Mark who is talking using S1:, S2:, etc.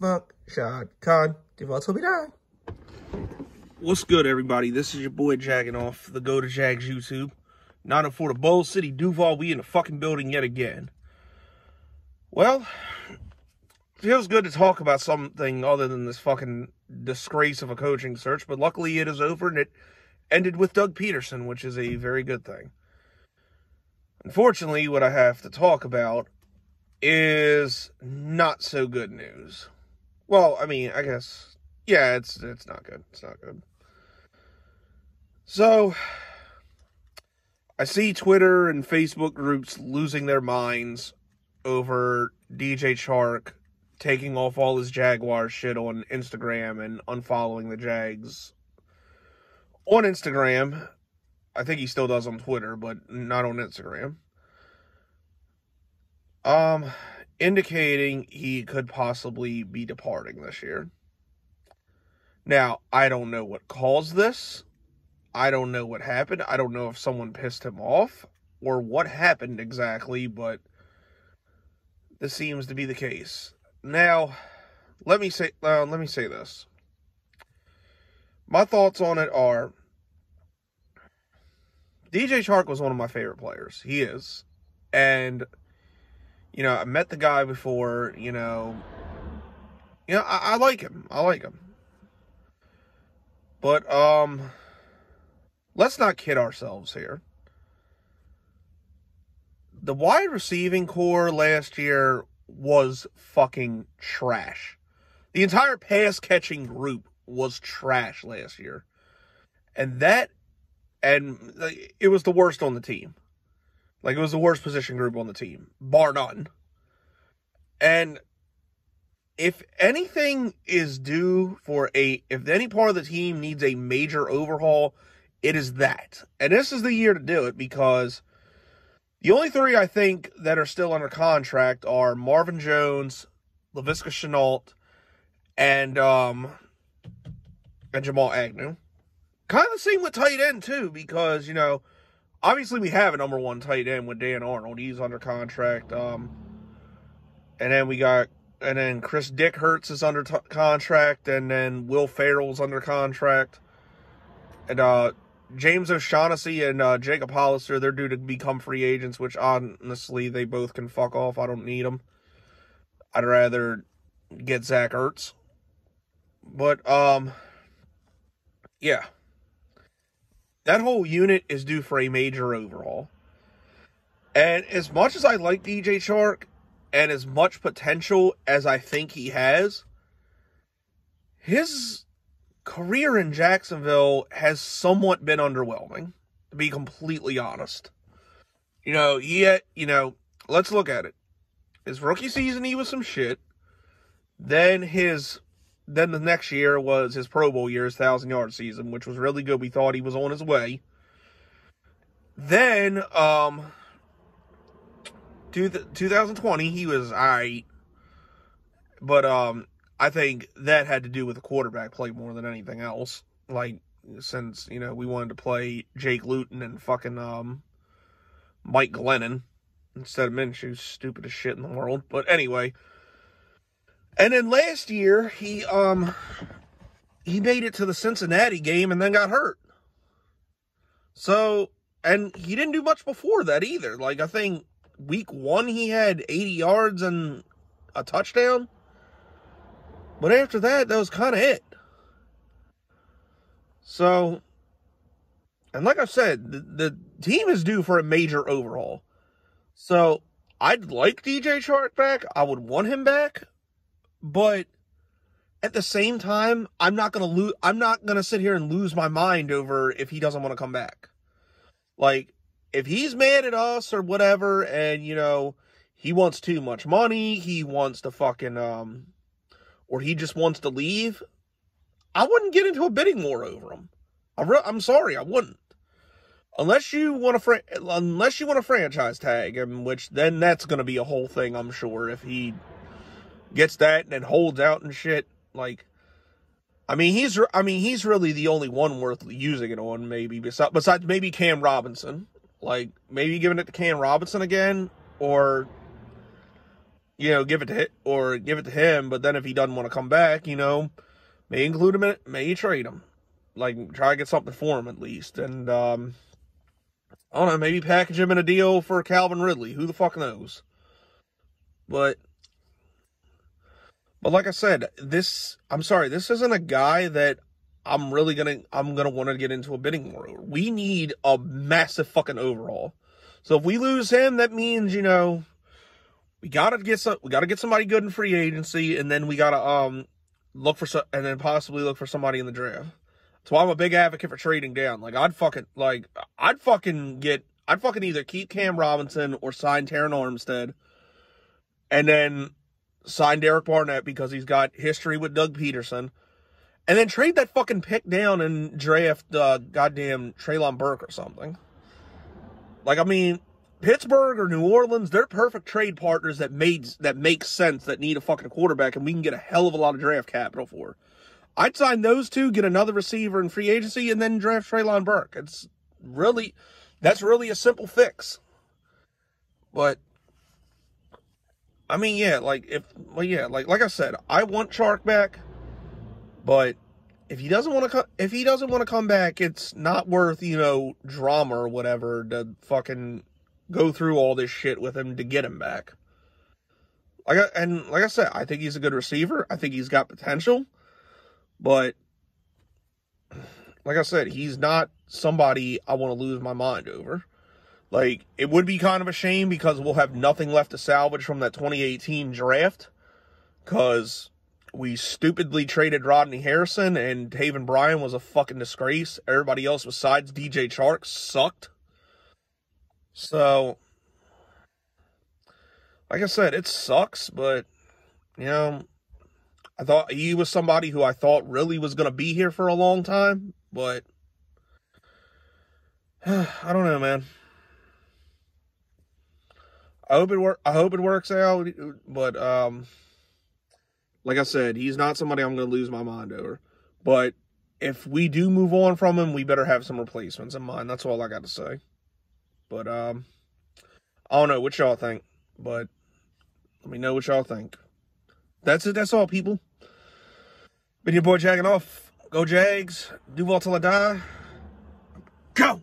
S1: Fuck Shad Khan. Devontae be down. What's good, everybody? This is your boy Jaginoff the Go to Jags YouTube. Not for the Bowl City Duval. We in the fucking building yet again. Well, feels good to talk about something other than this fucking disgrace of a coaching search, but luckily it is over and it ended with Doug Pederson, which is a very good thing. Unfortunately, what I have to talk about is not so good news. Well, I mean, I guess yeah, it's it's not good. It's not good. So I see Twitter and Facebook groups losing their minds over DJ Chark taking off all his Jaguar shit on Instagram and unfollowing the Jags on Instagram. I think he still does on Twitter, but not on Instagram. Um, indicating he could possibly be departing this year. Now, I don't know what caused this. I don't know what happened. I don't know if someone pissed him off or what happened exactly, but this seems to be the case. Now, let me say uh, let me say this. My thoughts on it are DJ Chark was one of my favorite players. He is. And you know, I met the guy before, you know, you know, I, I like him. I like him. But um let's not kid ourselves here. The wide receiving core last year was fucking trash. The entire pass catching group was trash last year. And that and it was the worst on the team. Like it was the worst position group on the team, bar none. And if anything is due for a if any part of the team needs a major overhaul, it is that. And this is the year to do it because the only three I think that are still under contract are Marvin Jones, Laviska Shenault, and um and Jamal Agnew. Kind of the same with tight end too, because you know, obviously we have a number one tight end with Dan Arnold. He's under contract. Um, and then we got, and then Chris Dickerson is under t- contract, and then Will Ferrell's under contract, and uh, James O'Shaughnessy and uh, Jacob Hollister, they're due to become free agents, which honestly, they both can fuck off. I don't need them. I'd rather get Zach Ertz. But, um, yeah. That whole unit is due for a major overhaul. And as much as I like DJ Chark and as much potential as I think he has, his career in Jacksonville has somewhat been underwhelming, to be completely honest. You know, had, you know, let's look at it. His rookie season, he was some shit. Then his, then the next year was his Pro Bowl year, his thousand yard season, which was really good. We thought he was on his way. Then, um, 2020, he was alright. But, um, I think that had to do with the quarterback play more than anything else. Like since you know we wanted to play Jake Luton and fucking um Mike Glennon instead of Minshew, stupid as shit in the world. But anyway, and then last year he um he made it to the Cincinnati game and then got hurt. So and he didn't do much before that either. Like I think week one he had 80 yards and a touchdown. But after that, that was kind of it. So, and like I said, the, the team is due for a major overhaul. So, I'd like DJ Chark back. I would want him back. But at the same time, I'm not to lose I'm not to sit here and lose my mind over if he doesn't want to come back. Like if he's mad at us or whatever and you know, he wants too much money, he wants to fucking um or he just wants to leave, I wouldn't get into a bidding war over him. I re- I'm sorry, I wouldn't. Unless you want to fra- unless you want a franchise tag, in which then that's going to be a whole thing, I'm sure. If he gets that and holds out and shit, like, I mean, he's I mean he's really the only one worth using it on, maybe besides besides maybe Cam Robinson. Like maybe giving it to Cam Robinson again, or you know, give it to him, or give it to him. But then if he doesn't want to come back, you know, may include him in it, may trade him. Like try to get something for him at least, and um, I don't know, maybe package him in a deal for Calvin Ridley. Who the fuck knows? But but like I said, this I'm sorry, this isn't a guy that I'm really gonna I'm gonna want to get into a bidding war. We need a massive fucking overhaul. So if we lose him, that means you know we gotta get some we gotta get somebody good in free agency, and then we gotta um look for some and then possibly look for somebody in the draft. Why I'm a big advocate for trading down. Like I'd fucking like I'd fucking get I'd fucking either keep Cam Robinson or sign Terron Armstead, and then sign Derek Barnett because he's got history with Doug Pederson, and then trade that fucking pick down and draft uh, goddamn Treylon Burke or something. Like I mean, Pittsburgh or New Orleans, they're perfect trade partners that made that make sense that need a fucking quarterback, and we can get a hell of a lot of draft capital for. I'd sign those two, get another receiver in free agency, and then draft Treylon Burke. It's really that's really a simple fix. But I mean, yeah, like if well, yeah, like like I said, I want Chark back, but if he doesn't want to come, if he doesn't want to come back, it's not worth you know drama or whatever to fucking go through all this shit with him to get him back. Like I, and like I said, I think he's a good receiver. I think he's got potential, but like I said, he's not somebody I want to lose my mind over. Like, it would be kind of a shame because we'll have nothing left to salvage from that 2018 draft because we stupidly traded Ronnie Harrison and Taven Bryan was a fucking disgrace. Everybody else besides DJ Chark sucked. So, like I said, it sucks, but, you know, I thought he was somebody who I thought really was going to be here for a long time, but I don't know, man. I hope it work. I hope it works out. But um, like I said, he's not somebody I'm going to lose my mind over. But if we do move on from him, we better have some replacements in mind. That's all I got to say. But um, I don't know what y'all think. But let me know what y'all think. That's it. That's all, people. Been your boy Jaginoff. Go Jags. Duval till I die. Go.